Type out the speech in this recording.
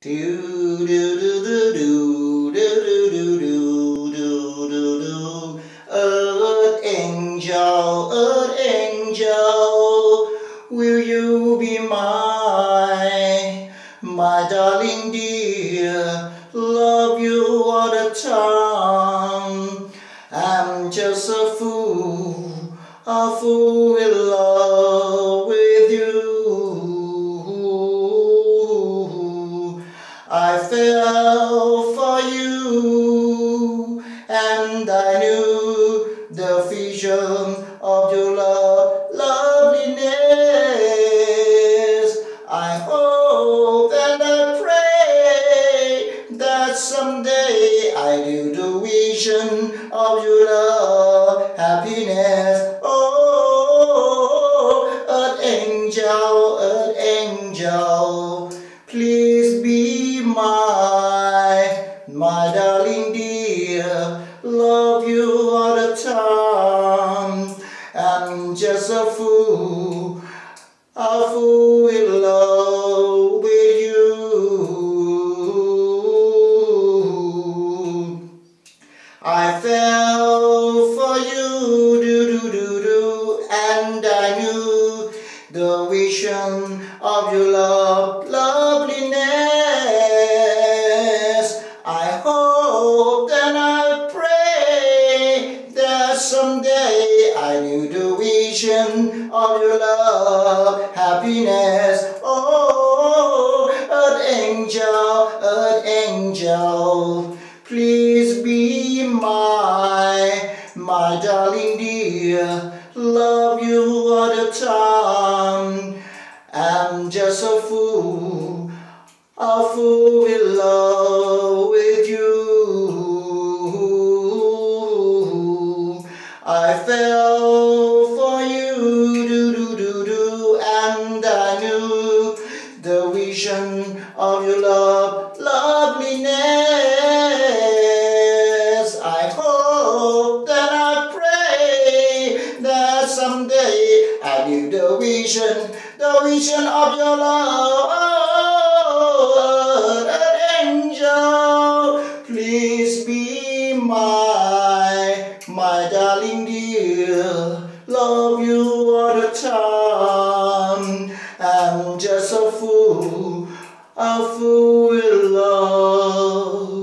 Do do do do do do do do do do do do. Angel, earth angel, will you be mine, my darling dear? Love you all the time. I'm just a fool, a fool in love fell for you, and I knew the vision of your love, loveliness. I hope and I pray that someday I do the vision of your love, happiness. Oh, earth angel, earth angel, please Love you all the time. I'm just a fool, a fool in love with you. I fell for you, do do do do, and I knew the vision of your love, loveliness. I knew the vision of your love, happiness. Oh, an angel, an angel. Please be my, my darling dear. Love you all the time. I'm just a fool, a fool in love I fell for you, do do do do, and I knew the vision of your love, loveliness. I hope that I pray that someday I knew the vision, the vision of your love. fool, a fool in love.